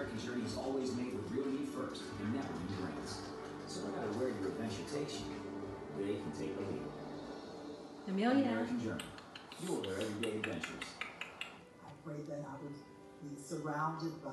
American journey is always made with real need first and never new brands. So no matter where your adventure takes you, they can take the lead. Emelia. American Journey, fuel their everyday adventures. I pray that I would be surrounded by